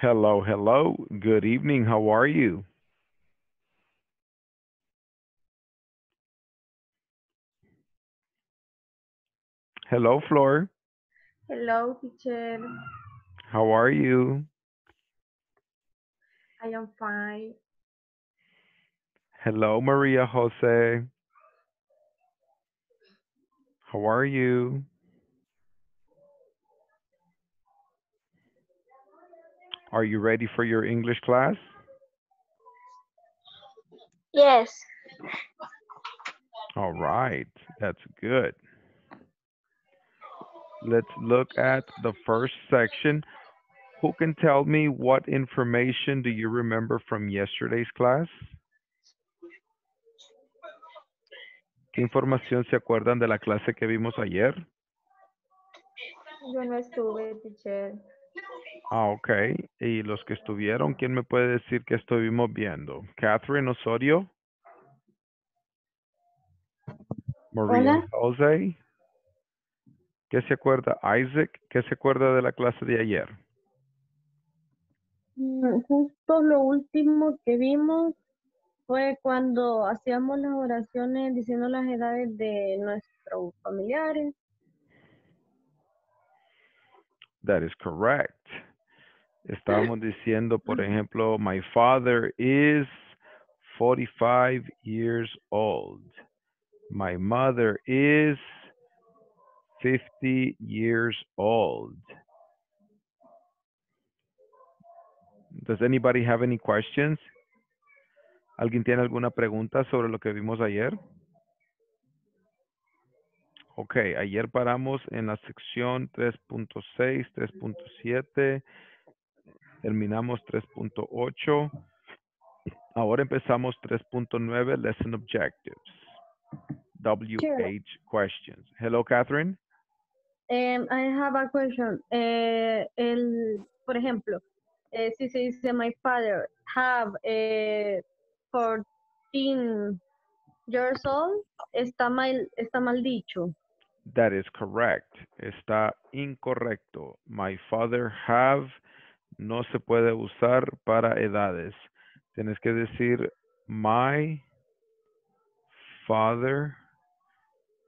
Hello, hello. Good evening. How are you? Hello, Flor. Hello, teacher. How are you? I am fine. Hello, Maria Jose. How are you? Are you ready for your English class? Yes. All right, that's good. Let's look at the first section. Who can tell me what information do you remember from yesterday's class? ¿Qué información se acuerdan de la clase que vimos ayer? Yo no estuve, teacher. Ah, ok. Y los que estuvieron, ¿quién me puede decir qué estuvimos viendo? Catherine Osorio. María. Jose. ¿Qué se acuerda? Isaac, ¿qué se acuerda de la clase de ayer? Mm, Justo lo último que vimos fue cuando hacíamos las oraciones diciendo las edades de nuestros familiares. That is correct. Estábamos diciendo, por ejemplo, my father is 45 years old. My mother is 50 years old. Does anybody have any questions? ¿Alguien tiene alguna pregunta sobre lo que vimos ayer? Ok, ayer paramos en la sección 3.6, 3.7, terminamos 3.8, ahora empezamos 3.9, lesson objectives, WH questions. Hello, Catherine. Um, I have a question. Eh, el, por ejemplo, eh, si se dice my father have eh, 14 years old, está mal, está mal dicho. That is correct. Está incorrecto. My father have no se puede usar para edades. Tienes que decir my father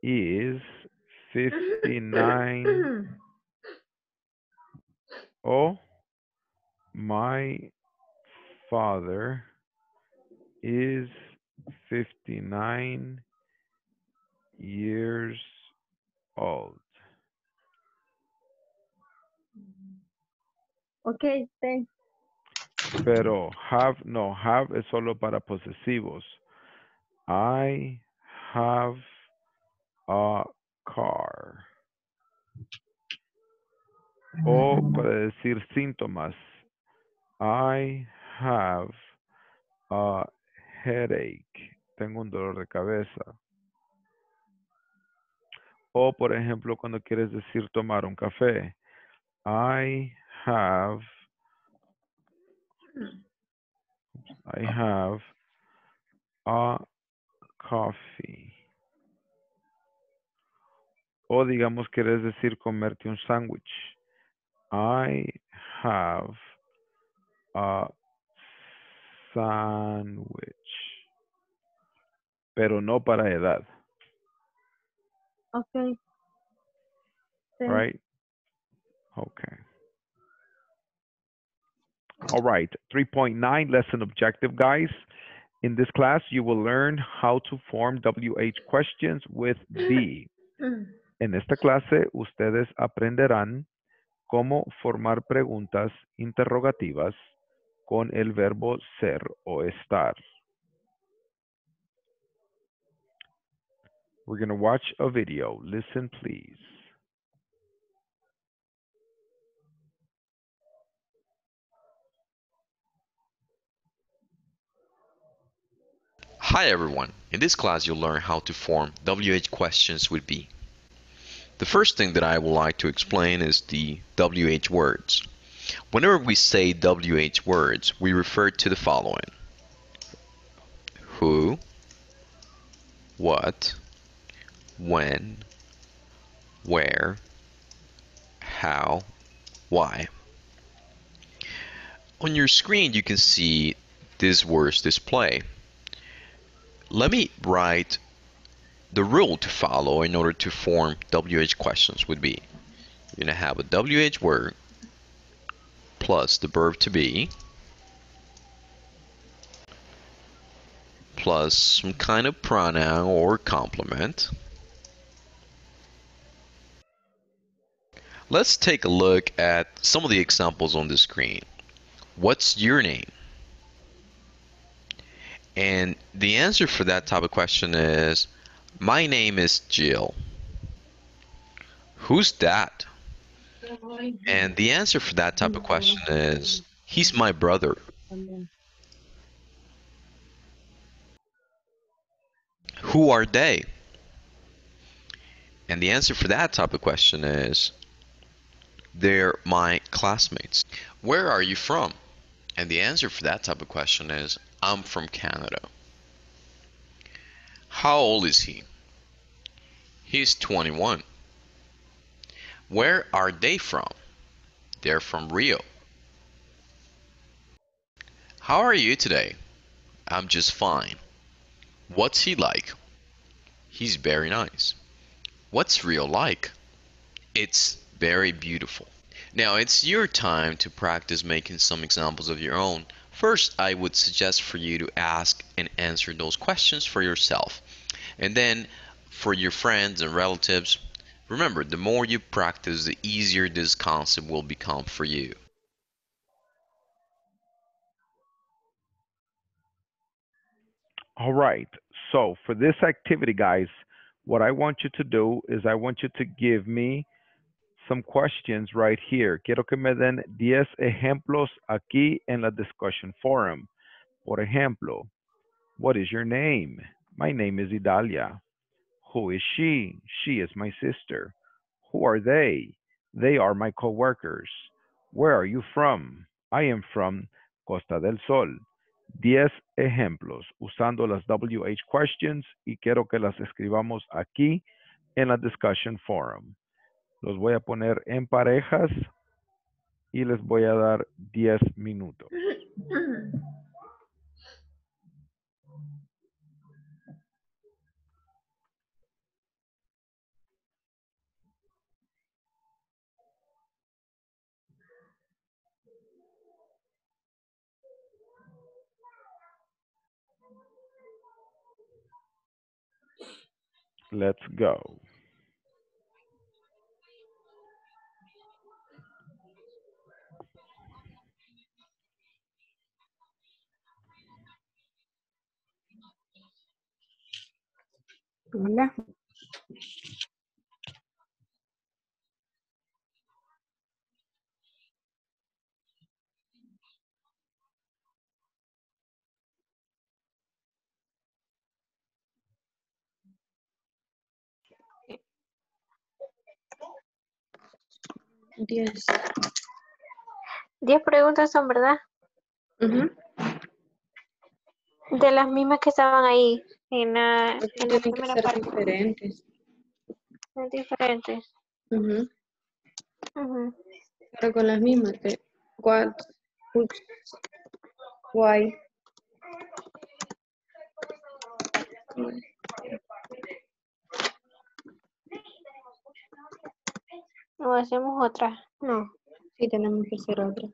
is 59 o my father is 59 years old. Ok, thanks. Pero have, no, have es solo para posesivos. I have a car. O para decir síntomas. I have a headache. Tengo un dolor de cabeza. O por ejemplo, cuando quieres decir tomar un café. I have I have a coffee. O digamos, quieres decir comerte un sándwich. I have a sandwich. Pero no para edad, Ok. Thanks. right? Okay. All right, 3.9 lesson objective, guys. In this class, you will learn how to form WH questions with be. En esta clase, ustedes aprenderán cómo formar preguntas interrogativas con el verbo ser o estar. We're going to watch a video. Listen, please. Hi everyone, in this class you'll learn how to form WH questions with be. The first thing that I would like to explain is the WH words. Whenever we say WH words, we refer to the following. Who, what, when, where, how, why. On your screen, you can see these words display. Let me write the rule to follow in order to form WH questions would be you're going to have a WH word plus the verb to be plus some kind of pronoun or complement. Let's take a look at some of the examples on the screen. What's your name? And the answer for that type of question is My name is Jill. Who's that? And the answer for that type of question is He's my brother. Who are they? And the answer for that type of question is They're my classmates. Where are you from? And the answer for that type of question is I'm from Canada. How old is he? He's 21. Where are they from? They're from Rio. How are you today? I'm just fine. What's he like? He's very nice. What's Rio like? It's very beautiful. Now it's your time to practice making some examples of your own. First, I would suggest for you to ask and answer those questions for yourself. And then for your friends and relatives, remember, the more you practice, the easier this concept will become for you. All right. So for this activity, guys, what I want you to do is I want you to give me some questions right here. Quiero que me den 10 ejemplos aquí en la discussion forum. Por ejemplo, what is your name? My name is Idalia. Who is she? She is my sister. Who are they? They are my coworkers. Where are you from? I am from Costa del Sol. 10 ejemplos usando las WH questions y quiero que las escribamos aquí en la discussion forum. Los voy a poner en parejas y les voy a dar 10 minutos. Let's go. Hola. Diez. Diez preguntas son, ¿verdad? De las mismas que estaban ahí en la, Porque en la tienen que primera ser parte. diferentes. Son diferentes. Ujú. Ujú. Pero con las mismas. De what, who, why. O hacemos otra. No, sí tenemos que hacer otra.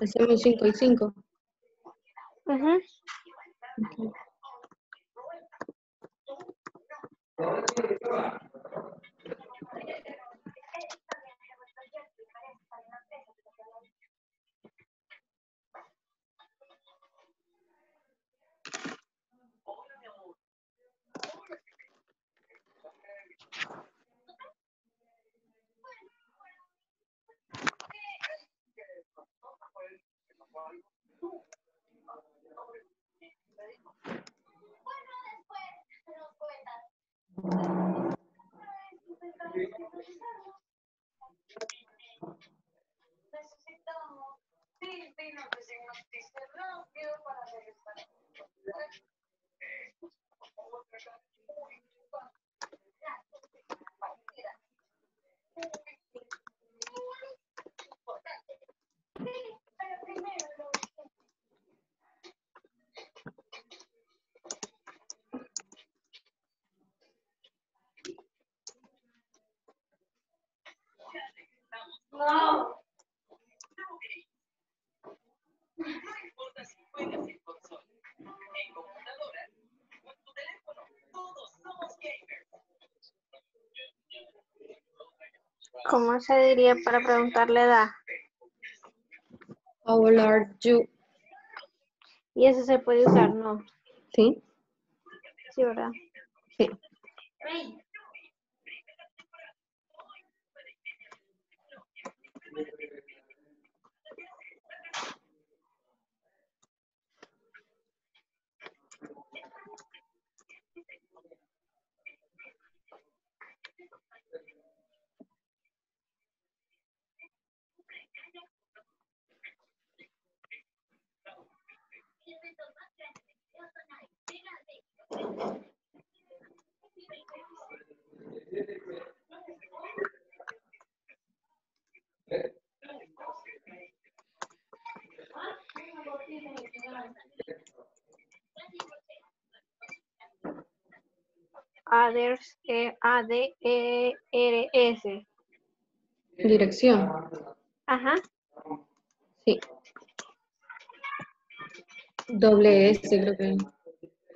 Hacemos cinco y cinco. Ujú. Ok. ¿Cómo se diría para preguntarle edad? How old are you? Y eso se puede usar, ¿no? Sí, Sí, ¿verdad? Others, E A D E R S. Dirección. Ajá. Sí. Doble S, creo que.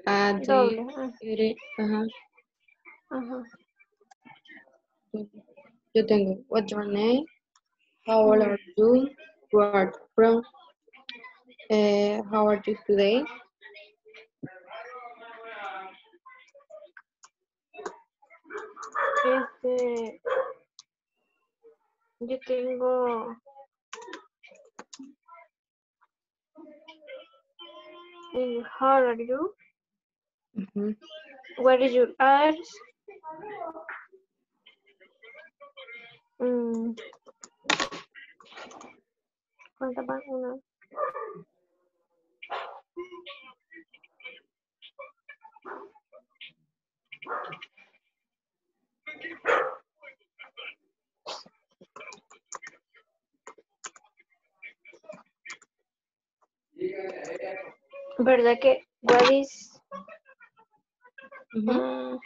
A, D, Doble. ah, R, ajá. Ajá. Yo tengo, what's your name? How old are you? Where are you from? Eh, how are you today? Este. Yo tengo. How are you? What is your? Mm. ¿Cuántas van? Una. ¿Verdad que what is Ujú. Mm,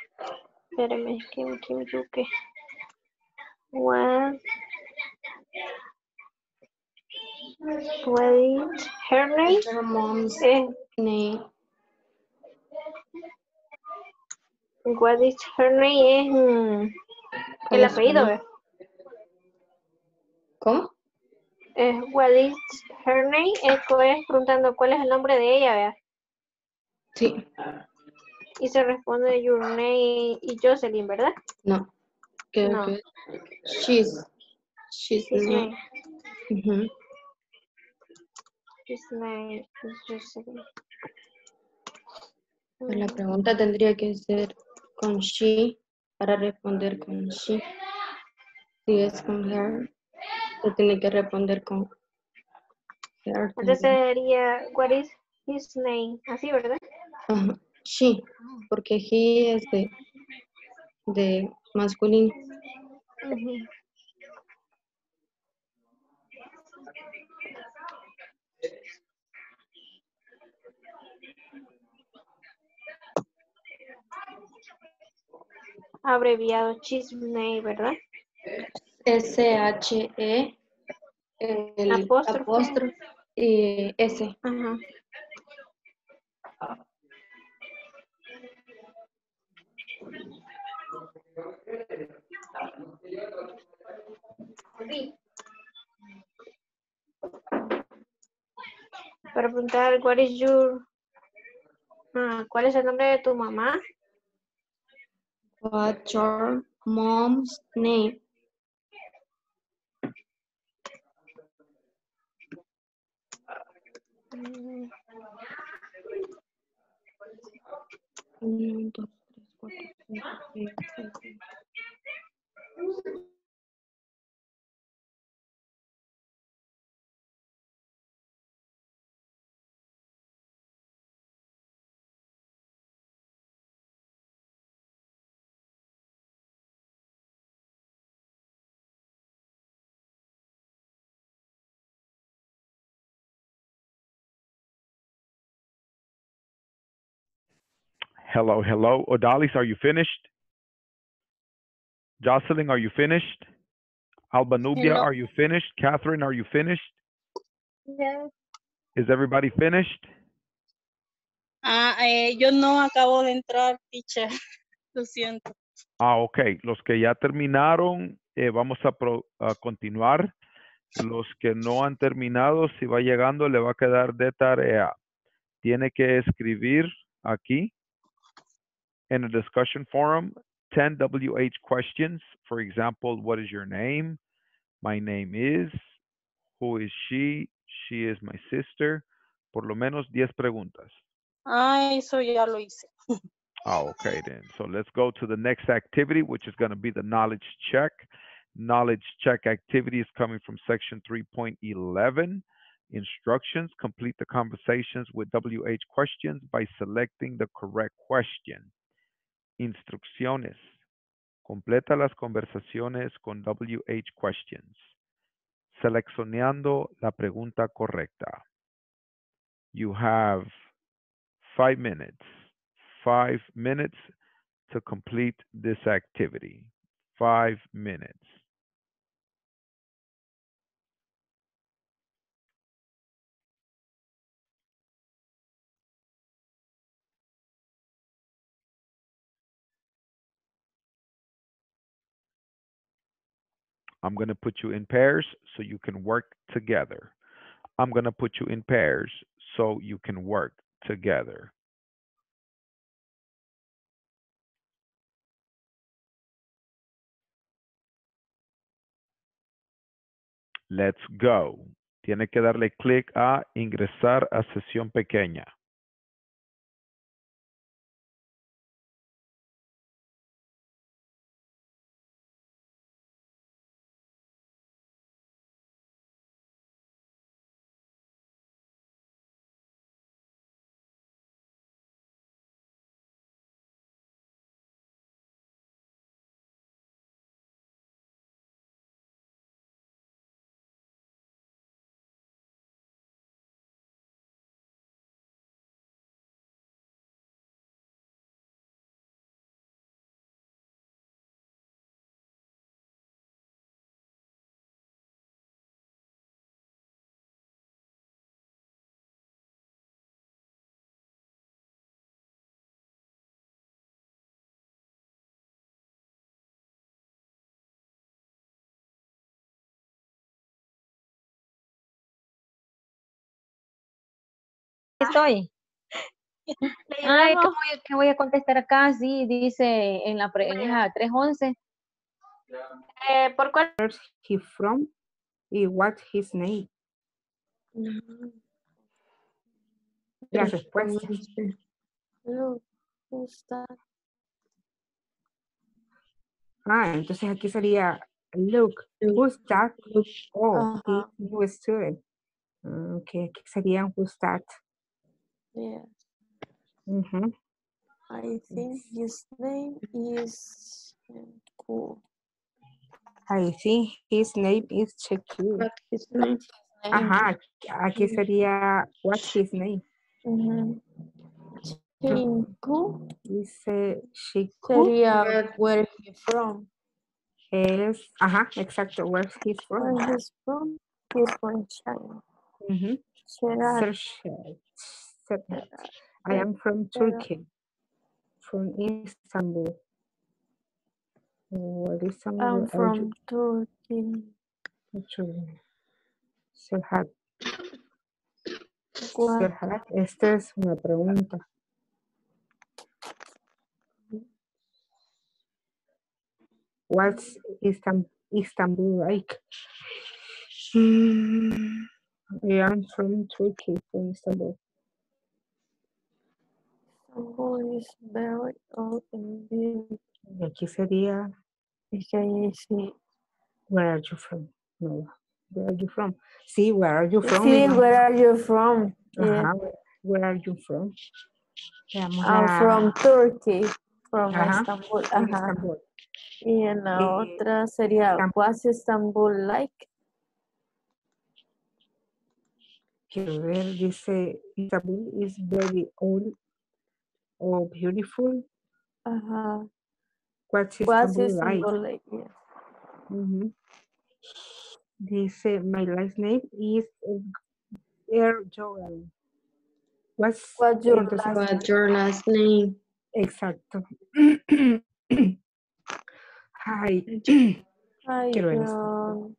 espérame, es que me equivoqué. What, what is her name? Mom's Eh, what is her name es mm, ¿Cuál el apellido? ¿ve? ¿Cómo? Es what is her name, esto es preguntando cuál es el nombre de ella, ¿vea? Sí. Y se responde your name y Jocelyn, ¿verdad? No. Creo No. que she's. She's His name. Ujú. his name is Jocelyn. Pues la Mm, pregunta tendría que ser con she para responder con she. Si es con her, se tiene que responder con. Entonces sería what is his name, así, ¿verdad? Ajá, She, porque he es de, de masculino. Ujú. Abreviado Chisney, ¿verdad? S-H-E, el Apóstrofe. apóstrofe y S. Ajá. Para preguntar, what is your... Ah, ¿Cuál es el nombre de tu mamá? What's your mom's name? 1, 2, 3, 4, 5, 6, 7. Hello, hello. Odalis, are you finished? Jocelyn, are you finished? Alba Nubia, Hello. are you finished? Catherine, are you finished? Yes. Is everybody finished? Ah, eh, yo no acabo de entrar, teacher. Lo siento. Ah, ok. Los que ya terminaron eh, vamos a, pro- a continuar. Los que no han terminado, si va llegando, le va a quedar de tarea. Tiene que escribir aquí in a discussion forum 10 WH questions. For example, what is your name? My name is. Who is she? She is my sister. Por lo menos 10 preguntas. Ah, eso ya lo hice. Oh, okay then. So let's go to the next activity, which is going to be the knowledge check. Knowledge check activity is coming from section 3.11. Instructions, complete the conversations with WH questions by selecting the correct question. Instrucciones. Completa las conversaciones con WH questions. Seleccionando la pregunta correcta. You have five minutes. Five minutes to complete this activity. Five minutes. I'm going to put you in pairs so you can work together. I'm going to put you in pairs so you can work together. Let's go. Tiene que darle clic a ingresar a sesión pequeña. Estoy. Le Ay, ¿qué voy, qué voy a contestar acá? Sí, dice en la pre- en esa 311. Eh, ¿Por cuál? Where's he from? Y what's his name? Look, who's that? Ah, entonces aquí sería, look, who's that? Oh, Ajá. he new student. Ah, Ok, aquí sería who's that. I think his name is cool. I think his name is his name. Ajá, aquí sería, what's his name? Ujú. Chinku Dice Shiku sería where he from. es, ajá, exacto, where's he from? Where he's from? He's from China. Será Search it. Search it. I am from Turkey, from Istanbul. What is I'm Istanbul? from Turkey. Serhat. What? Serhat. Esta es una pregunta. What's Istan- Istanbul like? Mm, I am from Turkey, from Istanbul. Istanbul is very old beautiful. Y aquí sería, Es que ahí sí. where are you from? No, where are you from? Sí, where are you from? Sí, where are you from? Yeah. Ajá, where, where are you from? Veamos I'm la- from Turkey. From Ajá, Istanbul. Ajá. Estambul. Y en la Eh, otra sería Istam- What's Istanbul like? Quiero ver, dice, Istanbul is very old or beautiful. Ajá. What's What's Istanbul like? Istanbul like? Yeah. Ujú. Dice, my last name is Erdogan. What's, What's your entonces, last What's your last name? Exacto. Hi. Hi, Quiero ver esto.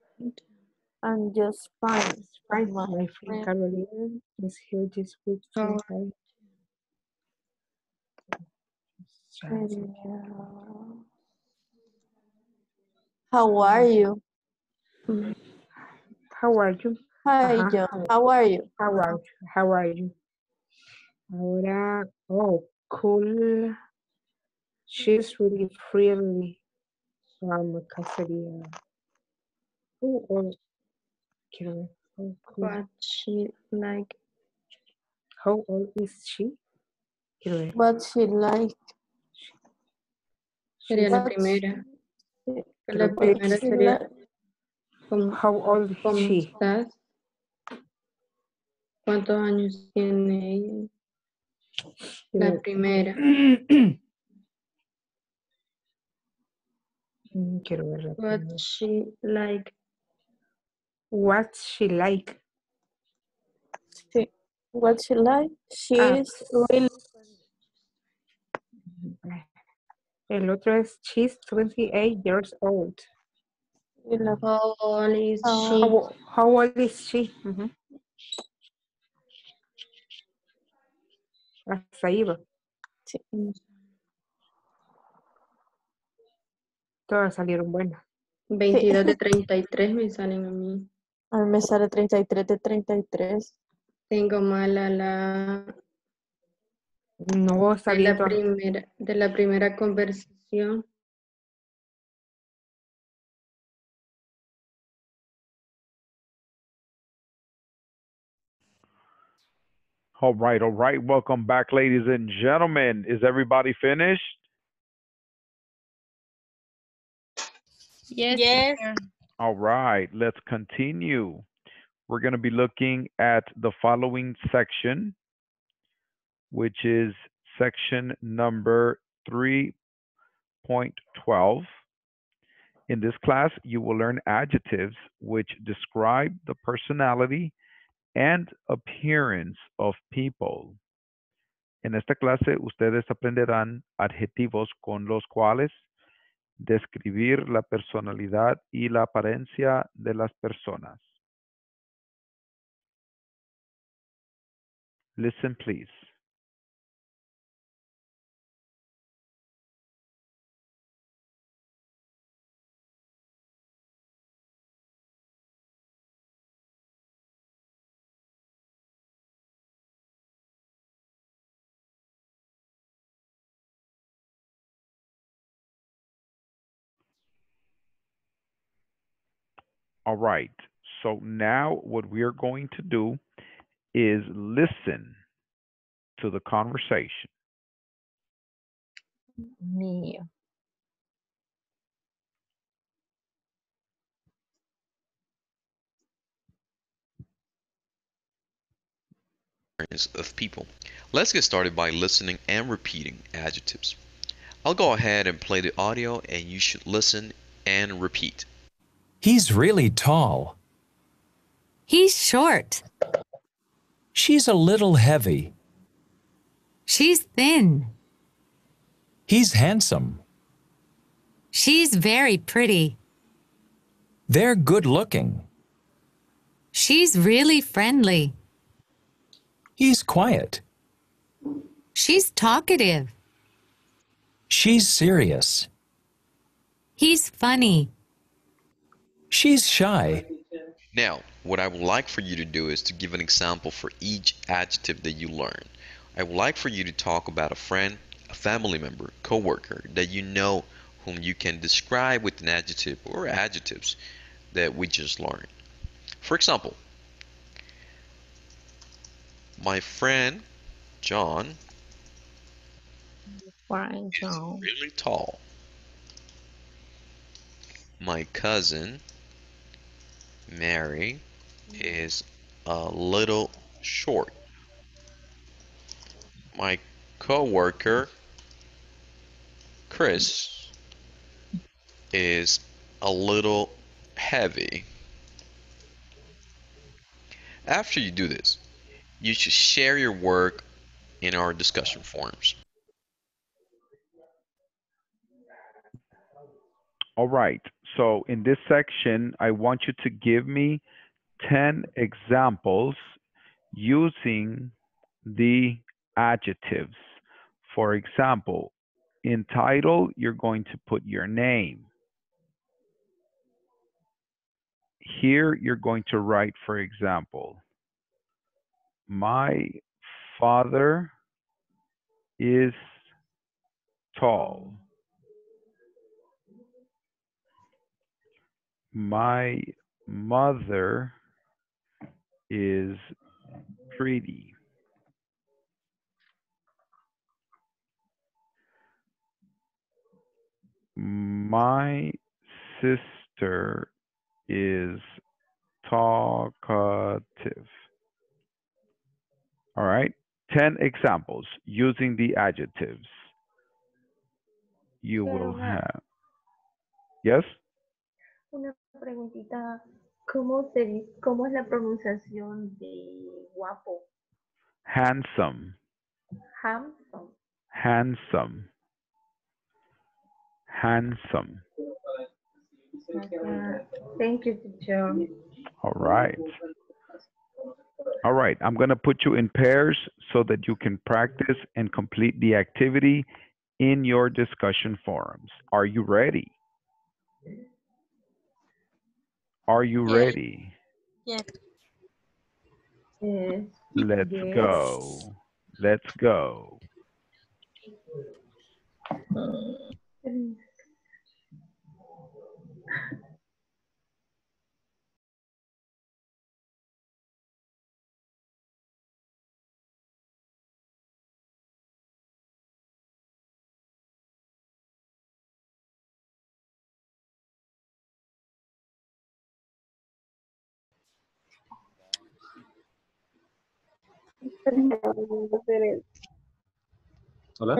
I'm just fine. Fine, my friend ma- Caroline is here this week. to How help. Translate. How are you? How are you? Hi, Ajá. John. How are you? How are you? How are you? Ahora, oh, cool. She's really friendly. Acá sería. Oh, oh, ver. Oh, cool. what she like. How old is she? What's she like? Sería la What's- primera. La primera she sería like? ¿cómo, How old cómo she? estás? ¿Cuántos años tiene ella? La primera. Mm, Quiero ver la What primera. she like. What's she like? Sí. What's she like? She Ah. is really El otro es she's 28 years old. How old is she? How, how old is she? Ujú. Hasta ahí va. sí. Todas salieron buenas. 22 de 33 me salen a mí. A mí me sale 33 de 33. Tengo mala la No, está de bien la todas. primera de la primera conversación. All right, all right. Welcome back, ladies and gentlemen. Is everybody finished? Yes. Yes. All right, let's continue. We're going to be looking at the following section, which is section number 3.12. In this class, you will learn adjectives which describe the personality and appearance of people. En esta clase, ustedes aprenderán adjetivos con los cuales describir la personalidad y la apariencia de las personas. Listen, please. All right. So now what we are going to do is listen to the conversation. Mío. of people. Let's get started by listening and repeating adjectives. I'll go ahead and play the audio and you should listen and repeat. He's really tall. He's short. She's a little heavy. She's thin. He's handsome. She's very pretty. They're good looking. She's really friendly. He's quiet. She's talkative. She's serious. He's funny. She's shy. Now, what I would like for you to do is to give an example for each adjective that you learn. I would like for you to talk about a friend, a family member, coworker that you know whom you can describe with an adjective or adjectives that we just learned. For example, my friend John Fine, is really tall. My cousin Mary mm-hmm. is a little short. My coworker Chris is a little heavy. After you do this, you should share your work in our discussion forums. All right. So in this section, I want you to give me 10 examples using the adjectives. For example, in title, you're going to put your name. Here, you're going to write, for example, my father is tall. My mother is pretty. My sister is talkative. All right. 10 examples using the adjectives. You will have. Yes? Una preguntita. ¿Cómo, se, ¿Cómo es la pronunciación de guapo? Handsome. Handsome. Handsome. Handsome. Uh, thank you, teacher. All right. All right. I'm going to put you in pairs so that you can practice and complete the activity in your discussion forums. Are you ready? Are you Yes. ready? Yes. Yes. Let's Yes. go. Let's go. Uh, Hola.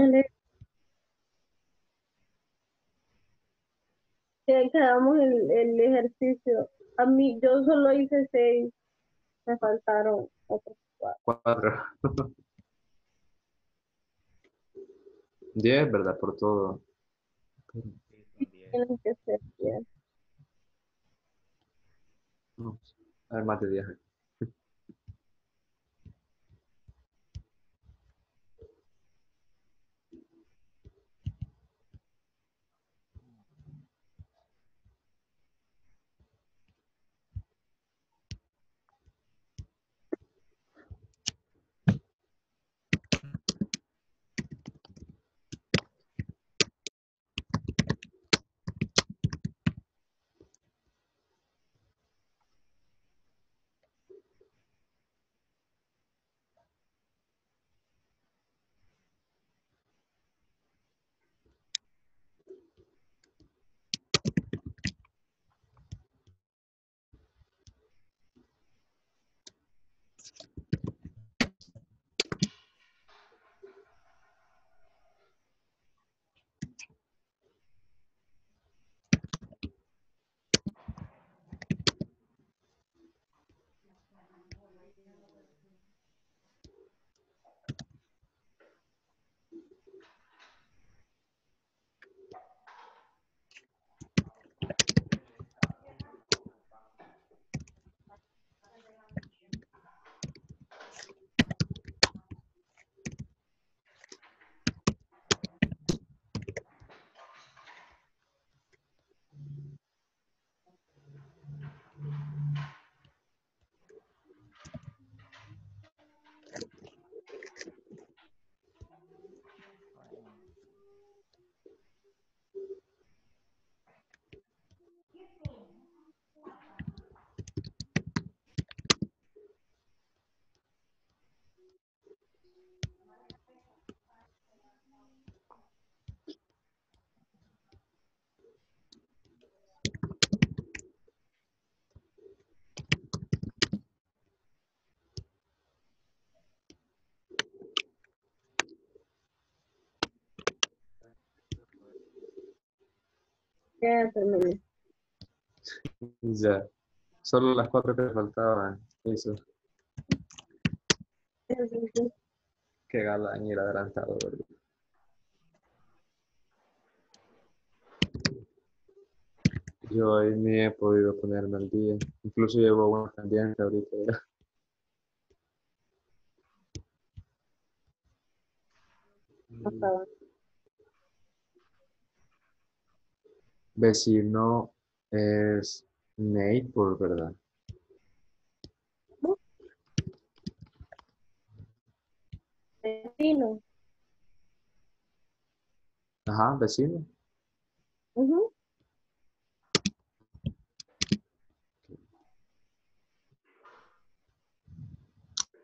Que quedamos el, el ejercicio. A mí, yo solo hice seis. Me faltaron otros cuatro. Cuatro. Diez, ¿verdad? Por todo. Tienen que ser bien. No, hay más de diez. Ya. Solo las cuatro que faltaban. Eso. Qué galán ir adelantado, ¿verdad? Yo hoy ni he podido ponerme al día. Incluso llevo una pendiente ahorita. Ajá. Vecino es neighbor, ¿verdad? Vecino. Ajá, vecino. Ujú.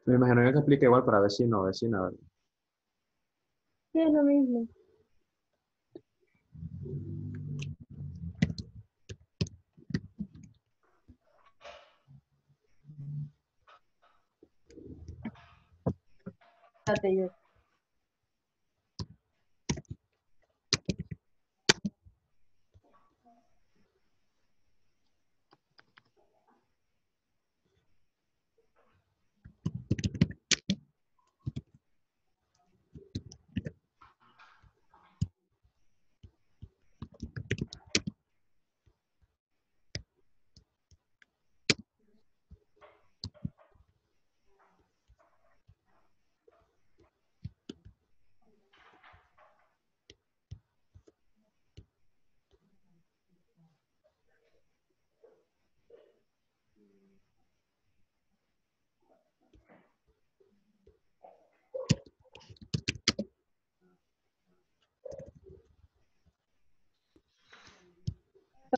Me imagino que aplica igual para vecino o vecina, ¿verdad? Sí, es lo mismo. Espérate, yo.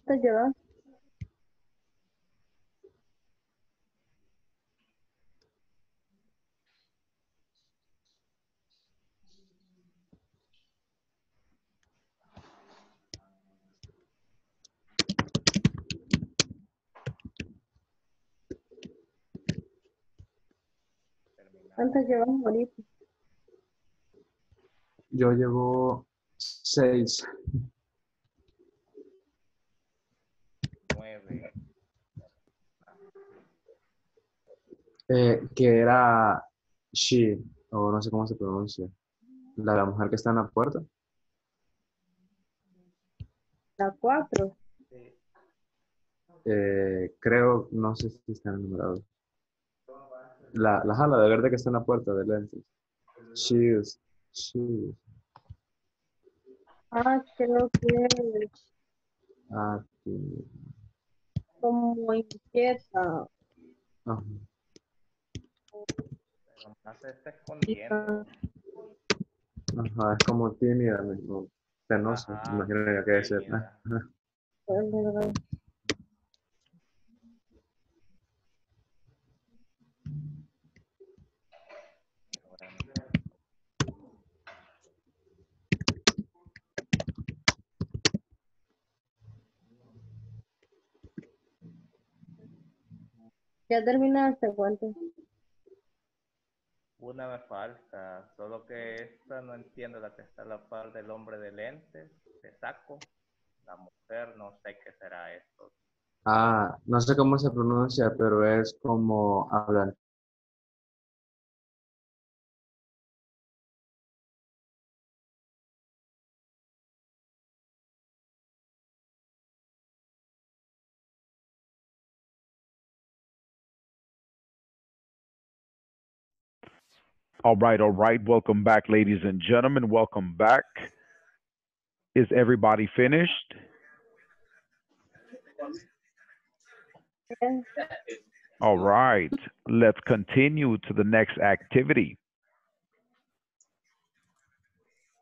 ¿Cuánto llevas? ¿Cuántas llevas ahorita? Yo llevo seis. Eh, que era she, o no sé cómo se pronuncia. La, la mujer que está en la puerta. La cuatro. Eh, creo, no sé si está enumerado. La, la jala de verde que está en la puerta de lentes. She is. She is. Ah, creo que Ah, sí. como inquieta. Ajá. Pero más se está escondiendo. Ajá, es como tímida, mismo. Penosa, Ajá, me imagino que hay que decir. ¿Ya terminaste, cuánto? Una me falta, solo que esta no entiendo la que está a la par del hombre de lentes, de saco. La mujer, no sé qué será esto. Ah, no sé cómo se pronuncia, pero es como hablan. All right, all right. Welcome back, ladies and gentlemen. Welcome back. Is everybody finished? All right. Let's continue to the next activity.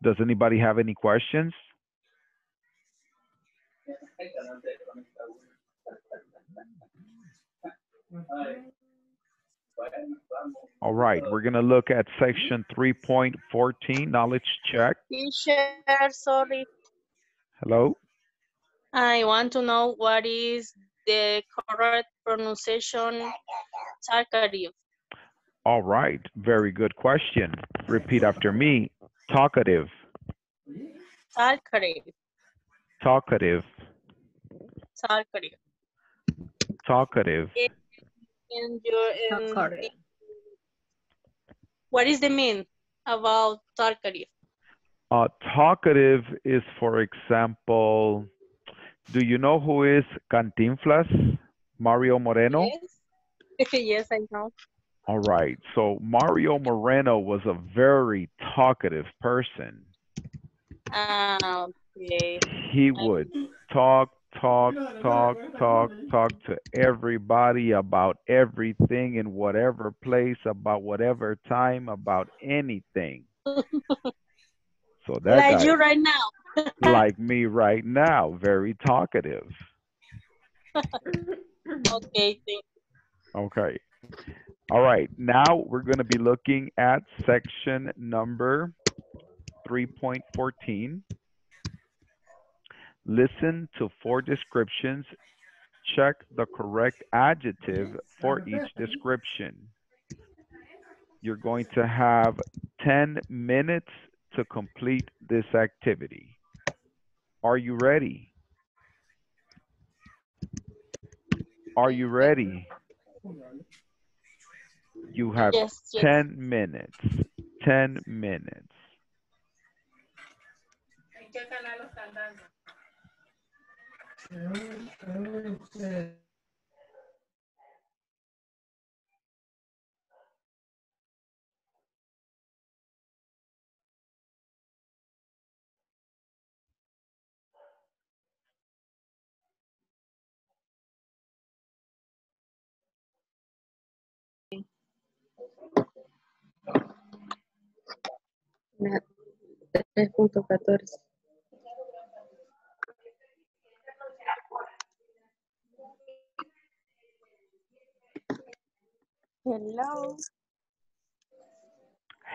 Does anybody have any questions? All right, we're going to look at section 3.14, knowledge check. Teacher, sorry. Hello? I want to know what is the correct pronunciation talkative. All right, very good question. Repeat after me. Talkative, Talkative. talkative, Talkative. talkative. And your, um, Talkative. what is the mean about talkative? Uh, talkative is, for example, Do you know who is Cantinflas? Mario Moreno? Yes. yes, I know. All right. So Mario Moreno was a very talkative person. Ah, okay. He would talk, talk, talk, talk, talk to everybody about everything in whatever place, about whatever time, about anything. So that like guy, you right now. like me right now, very talkative. okay, thank you. Okay. All right. Now we're going to be looking at section number 3.14. Listen to four descriptions. Check the correct adjective for each description. You're going to have 10 minutes to complete this activity. Are you ready? Are you ready? You have Yes, yes. 10 minutes. 10 minutes. La 3.14. Hello.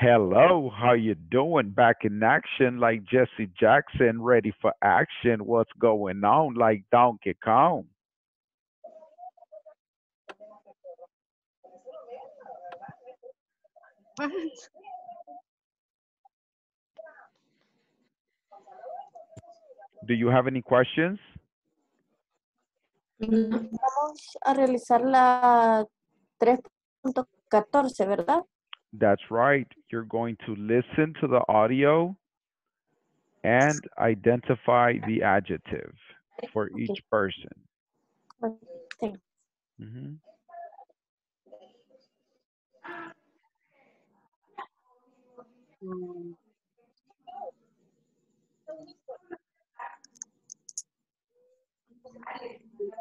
Hello, how you doing? Back in action like Jesse Jackson, ready for action. What's going on like Donkey Kong? Do you have any questions? Vamos a realizar la 3.14, ¿verdad? That's right. You're going to listen to the audio and identify the adjective for each person. Thanks. Mhm.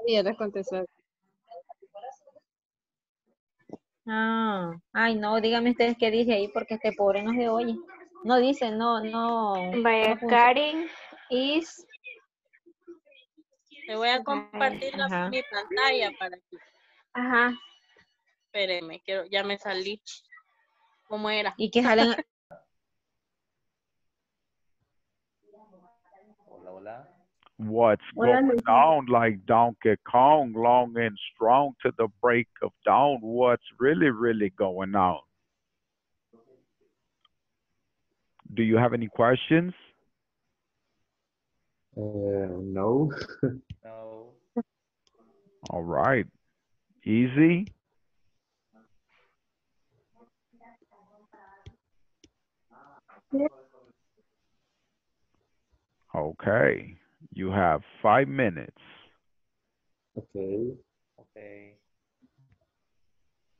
Sí, ya les contesté. Ah, ay no, díganme ustedes qué dice ahí porque este pobre no se oye. No dice, no, no. Vaya, no. Karen is Te voy a compartir la- mi pantalla para que. Ajá. Espérenme, quiero, ya me salí. ¿Cómo era? Y que salen, Hola, hola. What's Hola, going Luis. on like Donkey Kong, long and strong to the break of dawn? What's really, really going on? Do you have any questions? Uh, no. No. All right. Easy. Okay. You have five minutes. Okay. Ok.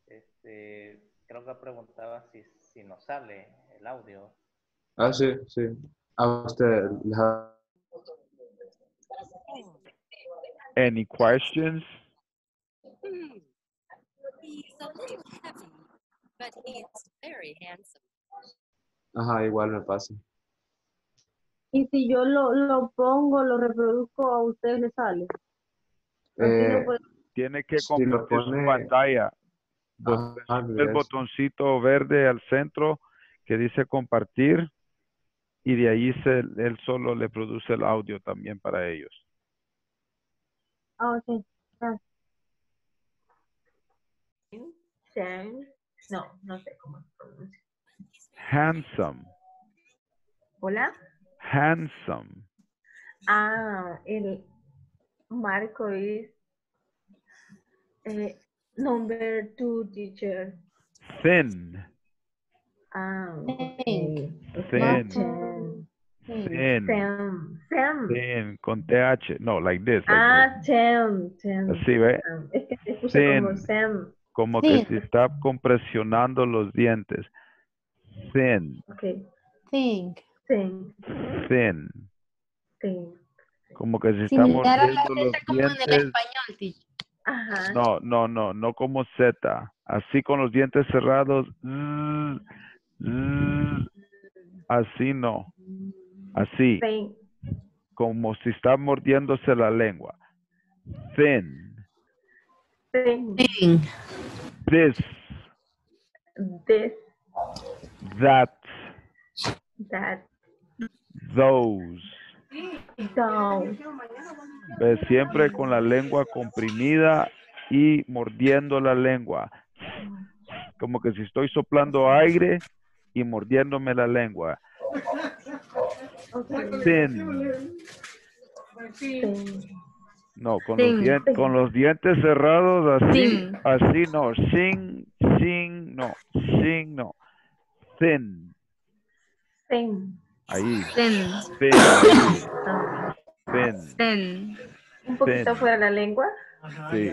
Este, creo que preguntaba si, si nos sale el audio. Ah, sí, sí. A usted les Any questions? He's a little heavy, but he's very handsome. Ajá, igual me pasa. Y si yo lo, lo pongo, lo reproduzco, a ustedes les sale. Eh, Tiene que Si compartir su pantalla. Ajá, el botoncito verde al centro que dice compartir y de ahí se, él solo le produce el audio también para ellos. Ah, ok. Gracias. No, no sé cómo se pronuncia. Handsome, Hola. Handsome. Ah, el Marco is eh, number two teacher. Thin, Ah, okay. Thin. Thin. Sam. Sam. Thin, con TH. No, like this. like Ah, Sam. Sam. Así, ¿ve? Es que se escucha como Thin. Que Thin. si está compresionando los dientes. Thin, Ok. Think. Thin. thin. Thin. Como que a la mordiendo los como en el español, teacher. Ajá. No, no, no, no como Z. Así con los dientes cerrados. mm, mm, Así no. Así. Thin. Como si está mordiéndose la lengua. Thin. Thin. This. This. That. That. Those. Down. Ve, Siempre con la lengua comprimida y mordiendo la lengua. Como que si estoy soplando aire y mordiéndome la lengua. Thin. No, con los, dien- con los dientes cerrados, así, así no. Sin, sin, no. Sin, no. Thin. Thin. Ahí. Ahí. Thin. Thin. Un poquito fuera la lengua. Sí.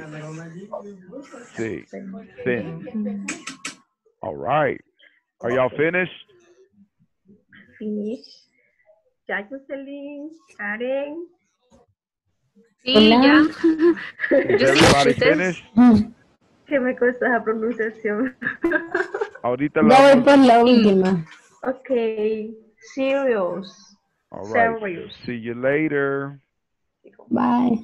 Sí. Thin. All right. Are y'all finished? Finish. Ya, Jocelyn. Karen. Sí, Hola. ya. Is everybody finished? ¿Qué me cuesta esa pronunciación? Ahorita Ya la voy vamos- por la última. ok. Serious. All right. Serious. See you later. Bye.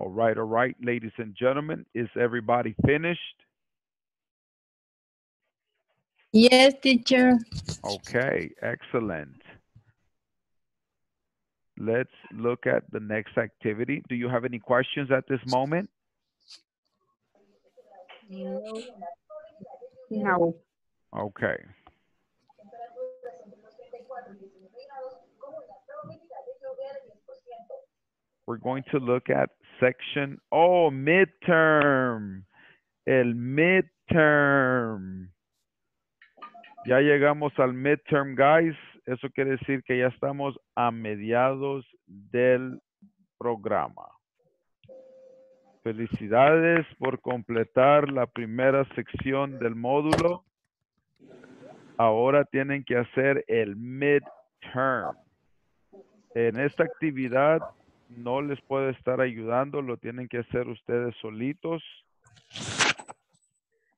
All right, all right, ladies and gentlemen, is everybody finished? Yes, teacher. Okay, excellent. Let's look at the next activity. Do you have any questions at this moment? No. Okay. We're going to look at section, oh, midterm. El midterm. Ya llegamos al midterm, guys. Eso quiere decir que ya estamos a mediados del programa. Felicidades por completar la primera sección del módulo. Ahora tienen que hacer el midterm. En esta actividad no les puedo estar ayudando, lo tienen que hacer ustedes solitos.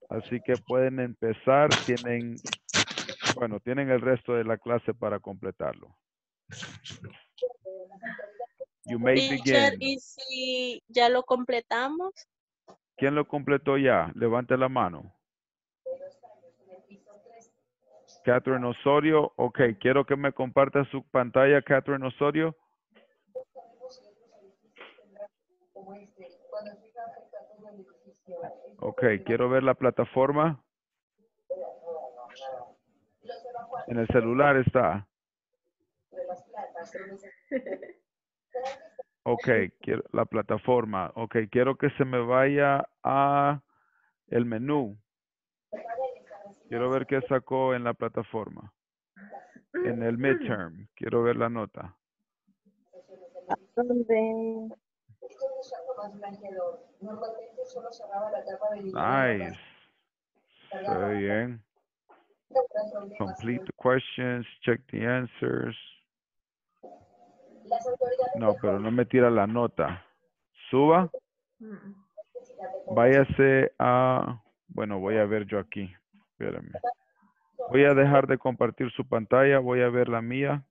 Así que pueden empezar, tienen, bueno, tienen el resto de la clase para completarlo. You may Teacher, begin. ¿y si ya lo completamos? ¿Quién lo completó ya? Levante la mano. Catherine Osorio. Ok, quiero que me comparta su pantalla, Catherine Osorio. Ok, quiero ver la plataforma. En el celular está. Ok, quiero la plataforma. Ok, quiero que se me vaya a el menú. Quiero ver qué sacó en la plataforma. En el midterm. Quiero ver la nota. ¿Dónde? Nice. Se ve bien. Complete the questions, check the answers. No, pero no me tira la nota. Suba. Váyase a... Bueno, voy a ver yo aquí. Espérame. Voy a dejar de compartir su pantalla. Voy a ver la mía.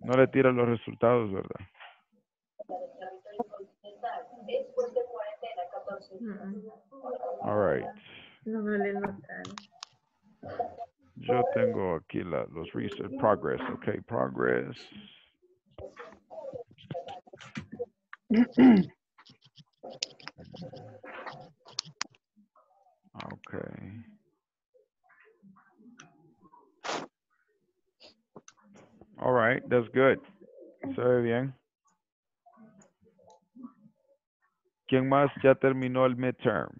No le tira los resultados, ¿verdad? All right. No. Yo tengo aquí aquí la- los research, progress, ok, progress. Okay. All right, that's good. Mm-hmm. Se ve bien. ¿Quién más ya terminó el midterm?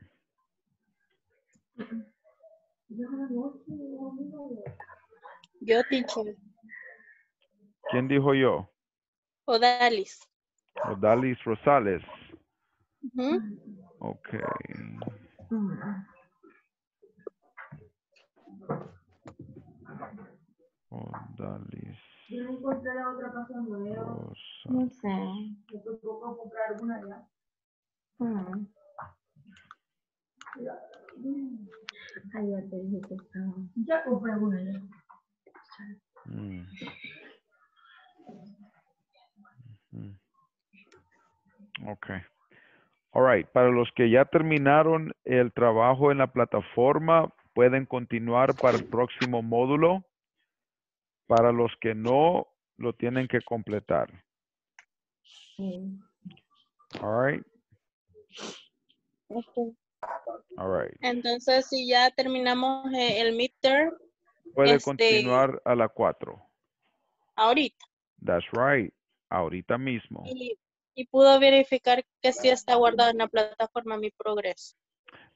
Yo, teacher. ¿Quién dijo yo? Odalis. Odalis Rosales. Ujú. Okay. Odalis Yo no encontré la otra casa nueva. Rosales. No sé. Me tocó comprar una ya. Mm. Ay, ya te dije que estaba. Ya compré una ya. Mm. Mm. Okay. All right. Para los que ya terminaron el trabajo en la plataforma, pueden continuar para el próximo módulo. Para los que no, lo tienen que completar. Sí. All right. All right. Entonces, si ya terminamos eh, el midterm, Puede Este- continuar a la 4. ahorita, That's right. Ahorita mismo. y, y pudo verificar que sí está guardado en la plataforma mi progreso.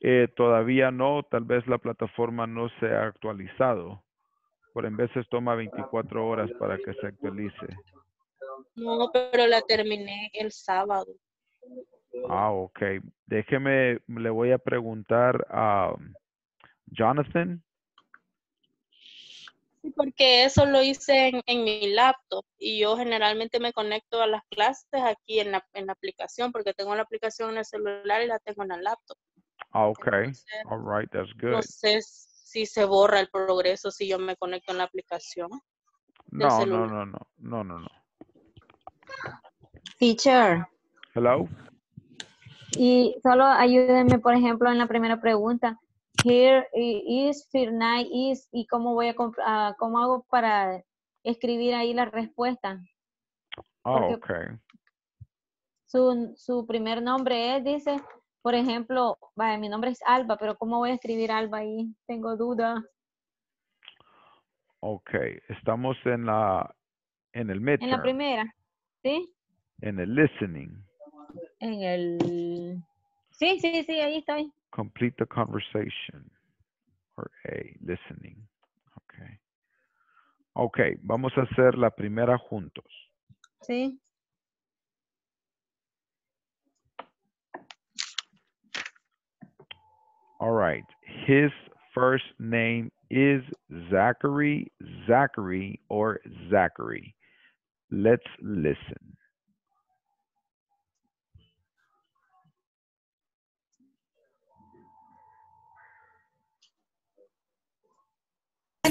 Eh, todavía no, tal vez la plataforma no se ha actualizado. Por en veces toma 24 horas para que se actualice. No, pero la terminé el sábado. Ah, ok. Déjeme, le voy a preguntar a Jonathan. Sí, porque eso lo hice en, en mi laptop y yo generalmente me conecto a las clases aquí en la, en la aplicación porque tengo la aplicación en el celular y la tengo en el laptop. Ah, ok. All right, that's good. No sé si se borra el progreso si yo me conecto en la aplicación. No, no, no, no, no, no, no. Teacher, Hello? y solo ayúdenme, por ejemplo, en la primera pregunta. Here is, night is, y cómo voy a, ah, cómo hago para escribir ahí la respuesta. Ah, Porque- ok. Su, su primer nombre es, dice, por ejemplo, vaya, mi nombre es Alba, pero ¿cómo voy a escribir Alba ahí? Tengo duda. Ok. Estamos en la, en el En midterm. la primera, ¿sí? En el listening. En el... Sí, sí, sí, ahí estoy. Complete the conversation. Or A, listening. Okay. Okay, vamos a hacer la primera juntos. Sí. All right. His first name is Zachary, Zachary, or Zachary. Let's listen.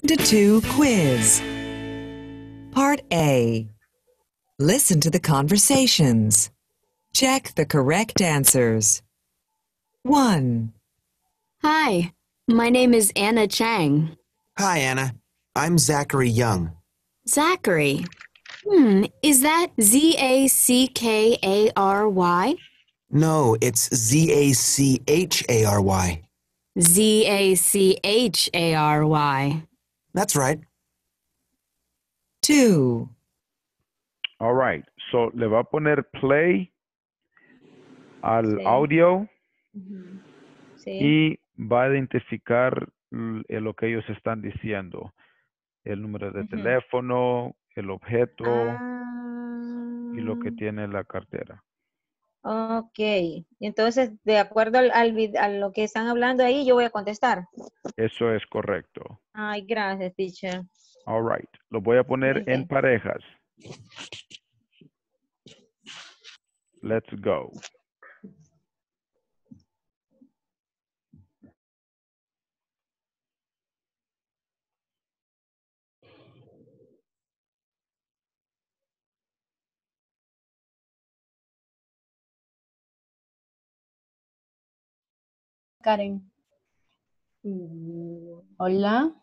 to two quiz. Part A. Listen to the conversations. Check the correct answers. 1, Hi, my name is Anna Chang. Hi, Anna. I'm Zachary Young. Zachary. Hmm, is that Z A C K A R Y? No, it's Z A C H A R Y. Z A C H A R Y. That's right. 2, All right. So le va a poner play al Sí. audio Sí. y va a identificar lo que ellos están diciendo. El número de teléfono, el objeto Ah, y lo que tiene la cartera. Ok, entonces de acuerdo al, a lo que están hablando ahí, yo voy a contestar. Eso es correcto. Ay, gracias, teacher. All right. Lo voy a poner en parejas. Let's go. Karen. Mm, Hola.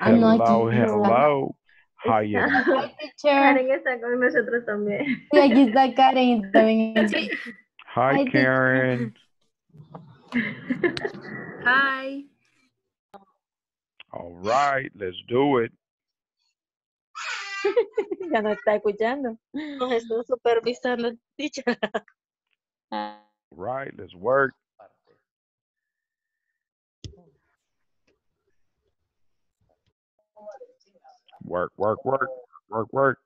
Not Hello, hello. Hi, Karen está con nosotros también. Sí, aquí está Karen también. Hi, Hi, Karen. Hi. All right, let's do it. ya no está escuchando. Nos están supervisando, teacher. Right, let's work. Work, work, work, work, work.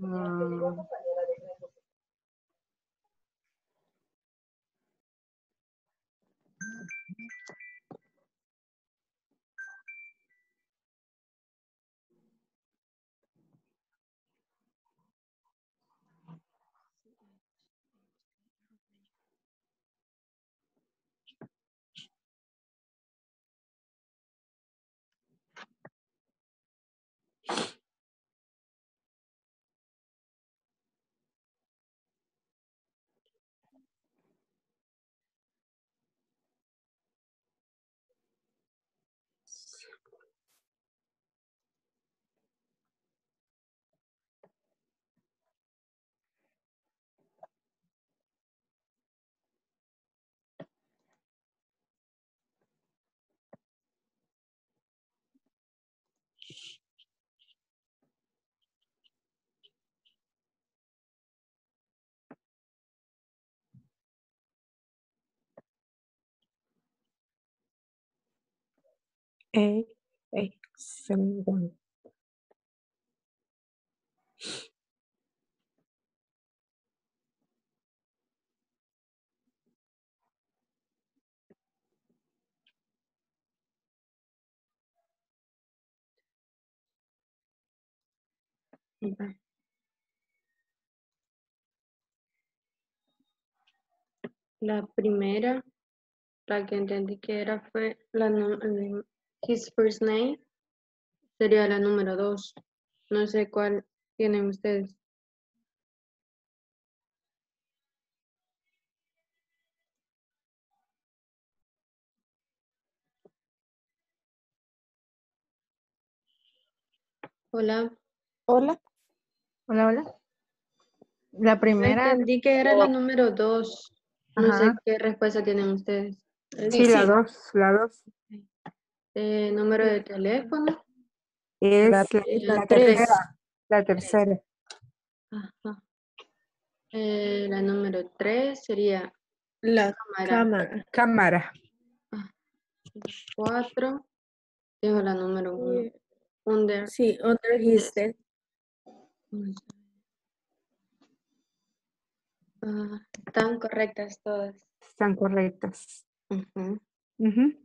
Mm, A, A, seven, one. Va. La primera, la que entendí que era fue la el- his first name, sería la número dos. No sé cuál tienen ustedes. Hola. Hola. Hola, hola. La primera. entendí que era la número dos. No sé qué respuesta tienen ustedes. Sí, la dos, la dos. Eh, número de teléfono. Es La- la, la la tres. tercera. La tercera. Ajá. Eh, la número tres sería La cámara. cámara. Cámara. Cuatro. Dejo la número uno. Under. Sí, under his desk. Ah, están correctas todas. Están correctas. Ujú. Ujú.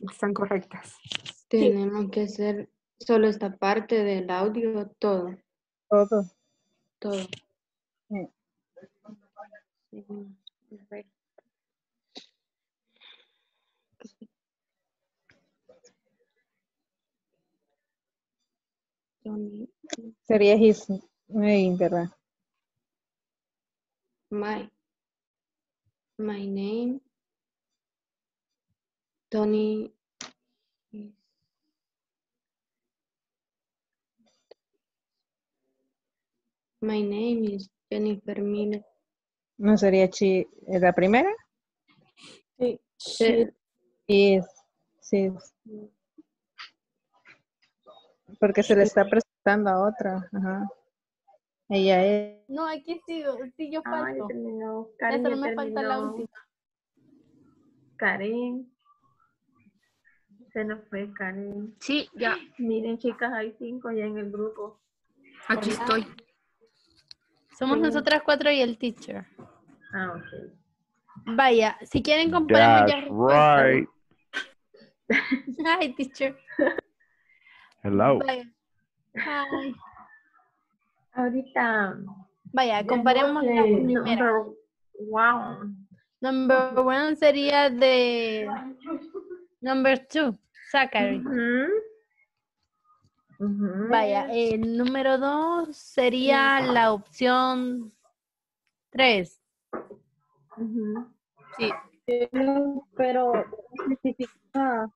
Están correctas. Tenemos que hacer solo esta parte del audio, todo, Todo. todo. Sí. Sería his name, ¿verdad? My, my name, Tony. My name is Jennifer Miller. No sería chi. ¿es ¿La primera? Sí. She is. Sí. Porque se le está presentando a otra. Ajá. Ella es. No, aquí sigo, sí, yo Ay, falto. terminó. Ya Karen solo ya me falta la última. Karen. Se nos fue Karen. Sí, ya. Miren, chicas, hay cinco ya en el grupo. Aquí Hola. estoy. Somos Sí. nosotras cuatro y el teacher. Ah, ok. Vaya, si quieren comparemos ya That's respuestas. right. Hi, teacher. Hello. Vaya. Hi. Ahorita. Vaya, comparemos la primera. number one. Number one sería de number two, Zachary. Vaya, el número dos sería la opción tres. Sí. Pero necesita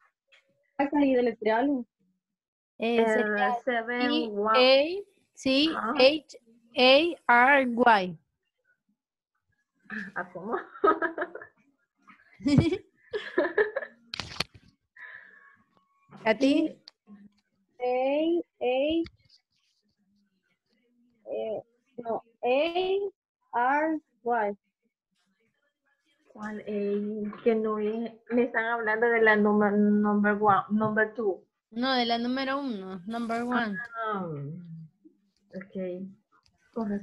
Zachary deletrearlo. Eh, Eh, sería. A C Ah. H A R Y. ¿A cómo? ¿A ti? A, H, eh, no, A, R, Y. ¿Cuál? Eh, que no es, me están hablando de la number, number one, number two. No, de la número uno, number one. Ah, ok.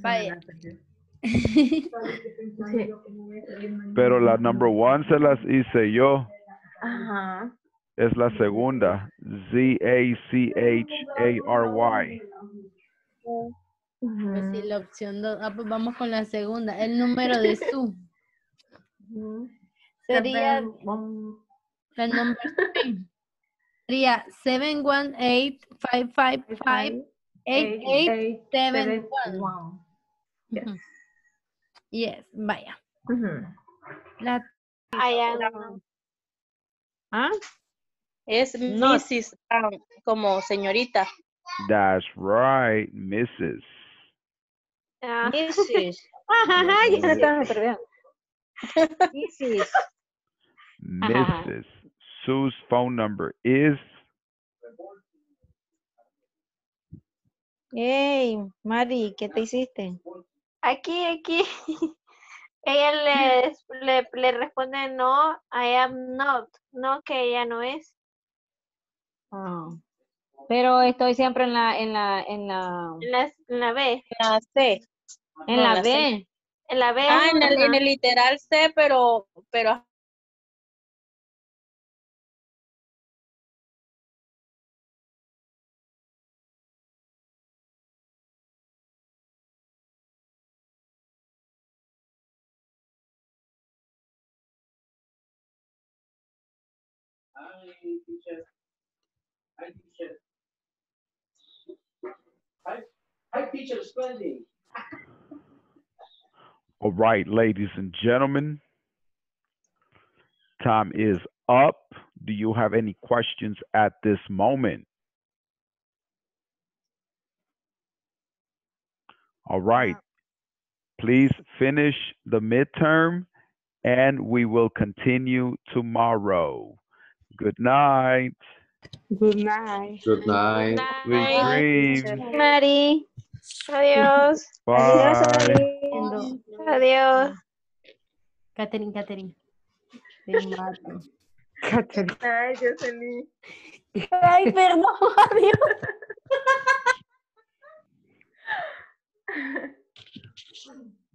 Vaya. Sí. Pero la number one se las hice yo. Ajá. Es la segunda. Z-A-C-H-A-R-Y. Pues sí, la opción dos. Ah, pues vamos con la segunda. El número de su. Sería Seven, one, la three. Sería 718-555-8871. eight, seven, one. Ujú. Yes, vaya. Ujú. La I am- ¿Ah? Es No. Mrs. Brown, como señorita. That's right, Mrs. Ah, Mrs. Ajá, ya se estaba súper bien. Mrs. Mrs. Sue's phone number is Hey, Mari, ¿qué te hiciste? Aquí, aquí. Ella le, le, le responde no, I am not. No, que ella no es. Ah. Pero estoy siempre en la, en la, en la, En la, en la B. La C. en No, la la C. B. En la B. Ah, en el, en el literal C, pero, pero all right, ladies and gentlemen. Time is up. Do you have any questions at this moment? All right. Please finish the midterm and we will continue tomorrow. Good night. Good night. Good night. Good night. We dream. Mari. Adiós. Bye. Adiós. Adiós. Catherine, Catherine. Te mato. Catherine. Ay, Jocelyn. Ay, perdón. Adiós.